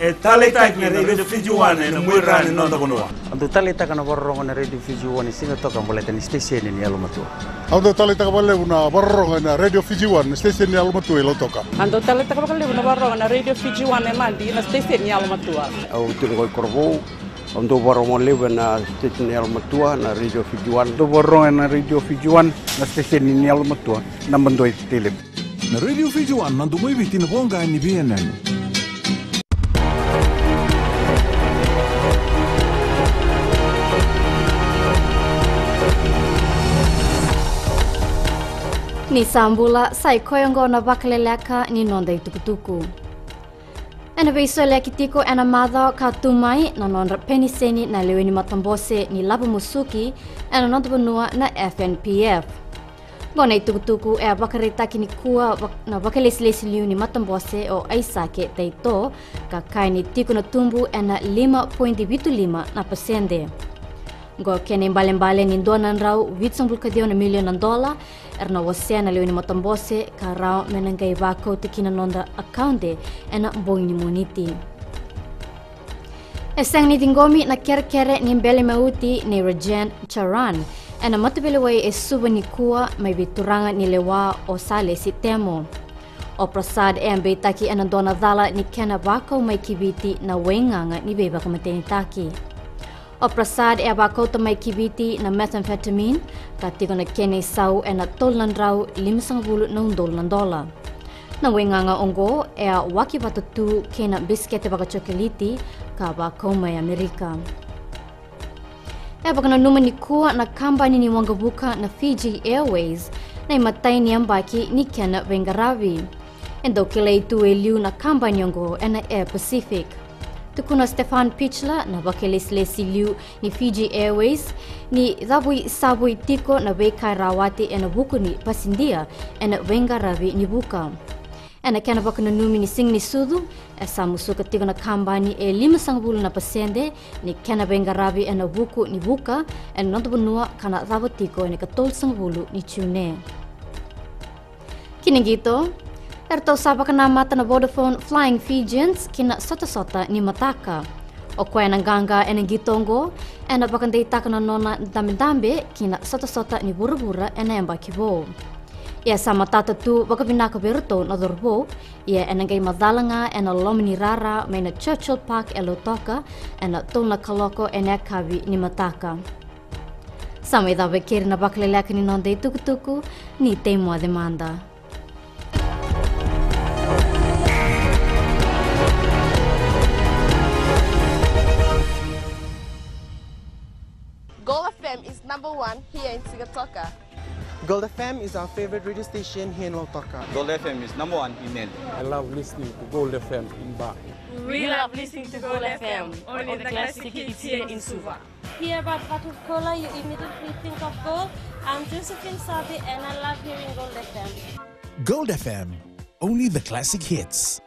e taleta ki na redo fijuane na muira ni nonta konoa andu taleta kana borrongo na redo fijuane singa toka boleta ni station ni alumatu na redo fijuane station ni alumatu ilo toka andu taleta ka na redo fijuane mandi na station ni alumatu au tu ko korbo Untuk borong lewe na stesen el metua na radio fijuan. Untuk borong na radio fijuan na stesen ini. Namun doi telem. Na radio nandu mai bitin bonga ni. nisambula saikhoyongona vakhalelaka ninonda itukutuku enaveiso lia kitiko ena matho kha tumai nanonra peniseni na leweni matambose ni lava musuki enanonta vanua na fnpf gona itukutuku e vakaritaki nikua na vakalesilesiliu ni matambose o aisake taito ka kai ni tiko na tumbu ena 5.75 na pasende. go kene mbale mbale ni ndona nrau milion miliona dola erna na leoni motambose karau menangai vakau tikina nonda akaunde ena mbongni moniti Esang ni dingomi na kere-kere ni mbele mauti ni rajan Charan ena matupiliwai e suba ni kua mai vituranga ni lewa o sale si temo. O prasad e ambe taki ena dona dala ni kena vakau mai kibiti na wenganga ni beba kamatenitaki. taki. O prasad e abako tamay kibiti na methamphetamine, katiko na kene sau e na tolan rau limisang bulu na undol ng dola. Na wenganga ongo e a waki batutu kena biskete baka chokoliti ka ba mai Amerika. E vakananuma na numa ni kuwa na kambani ni wangabuka na Fiji Airways na imatai ni ambaki ni Kena Vengaravi. Endo kila itu e liu na kambani ongo e na Air Pacific. kuna Stefan Pichla na Bakeles Lesi Liu ni Fiji Airways ni Dhabui Sabui Tiko na Weka Rawati ena Buku ni Pasindia ena Wenga Ravi ni Buka. Ena kena baka na numi ni sing ni sudu e samusuka tiko na kambani e lima sangbulu na pasende ni kena Wenga Ravi ena Buku ni Buka ena nontabunua kana Dhabu Tiko ena katol ni Chune. Kinigito, ertosabakanamata na Vodafone Flying Fijians kina sota-sota ni Mataka. O kwa ng ganga e ng gitongo e na bakandita na nona dambi-dambi kina sota-sota ni Burubura e na emba kibo. Ia sama tata tu wakabinaka berto na dorbo ia e nangay madalanga e na lomini rara may na Churchill Park e lotoka e na tona kaloko e na kawi ni Mataka. Samay dawe kiri na bakalilaka ni nonday tukutuku ni temo a demanda. FM is number one here in Sigatoka. Gold FM is our favorite radio station here in Lautoka. Gold FM is number one in Nel. I love listening to Gold FM in Ba. We love listening to Gold FM, only the classic hits here in Suva. Hear about Batu Cola, you immediately think of gold. I'm Josephine Sabi and I love hearing Gold FM. Gold FM, only the classic hits.